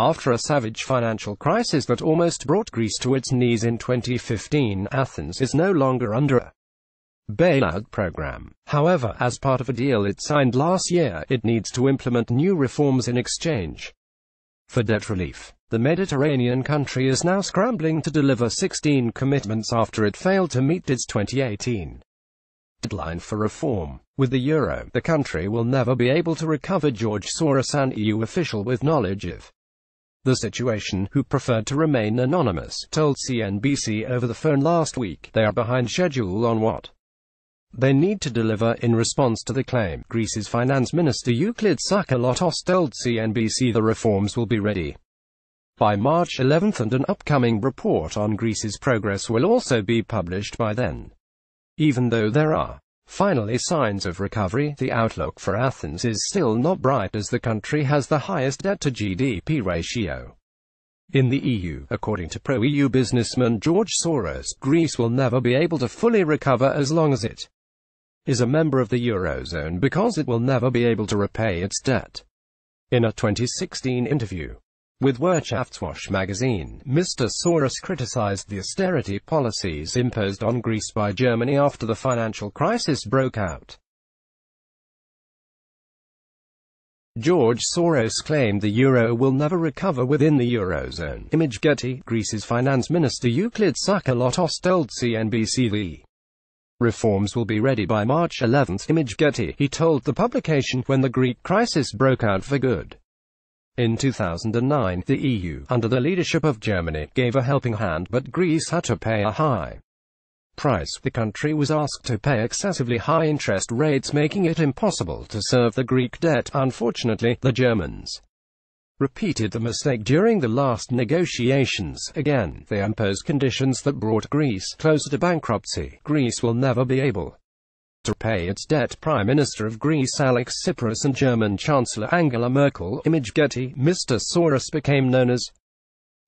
After a savage financial crisis that almost brought Greece to its knees in 2015, Athens is no longer under a bailout program. However, as part of a deal it signed last year, it needs to implement new reforms in exchange for debt relief. The Mediterranean country is now scrambling to deliver 16 commitments after it failed to meet its 2018 deadline for reform. With the euro, the country will never be able to recover George Soros, an EU official with knowledge of the situation, who preferred to remain anonymous, told CNBC over the phone last week, they are behind schedule on what they need to deliver in response to the claim. Greece's finance minister Euclid Tsakalotos told CNBC the reforms will be ready by March 11 and an upcoming report on Greece's progress will also be published by then. Even though there are finally signs of recovery, the outlook for Athens is still not bright as the country has the highest debt-to-GDP ratio in the EU. According to pro-EU businessman George Soros, Greece will never be able to fully recover as long as it is a member of the Eurozone because it will never be able to repay its debt. In a 2016 interview with Wirtschaftswoche magazine, Mr. Soros criticized the austerity policies imposed on Greece by Germany after the financial crisis broke out. George Soros claimed the euro will never recover within the eurozone. Image Getty, Greece's finance minister Euclid Tsakalotos told CNBC the reforms will be ready by March 11. Image Getty, he told the publication when the Greek crisis broke out for good. In 2009, the EU, under the leadership of Germany, gave a helping hand but Greece had to pay a high price. The country was asked to pay excessively high interest rates making it impossible to serve the Greek debt. Unfortunately, the Germans repeated the mistake during the last negotiations. Again, they imposed conditions that brought Greece closer to bankruptcy. Greece will never be able to pay its debt. Prime Minister of Greece Alex Tsipras and German Chancellor Angela Merkel, image Getty, Mr. Soros became known as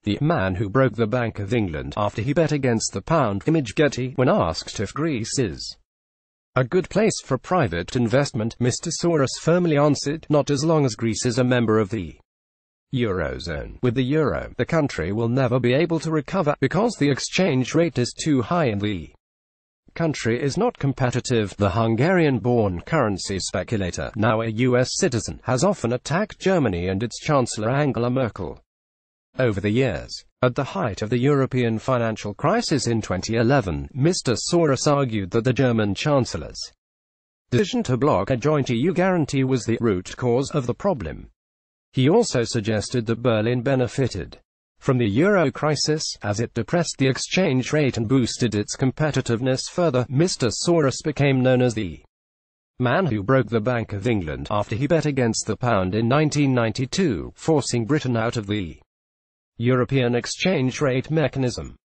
the man who broke the Bank of England after he bet against the pound, image Getty, when asked if Greece is a good place for private investment, Mr. Soros firmly answered, not as long as Greece is a member of the Eurozone. With the euro, the country will never be able to recover, because the exchange rate is too high and the country is not competitive. The Hungarian-born currency speculator, now a U.S. citizen, has often attacked Germany and its Chancellor Angela Merkel. Over the years, at the height of the European financial crisis in 2011, Mr. Soros argued that the German Chancellor's decision to block a joint EU guarantee was the root cause of the problem. He also suggested that Berlin benefited from the euro crisis, as it depressed the exchange rate and boosted its competitiveness further, Mr. Soros became known as the man who broke the Bank of England after he bet against the pound in 1992, forcing Britain out of the European exchange rate mechanism.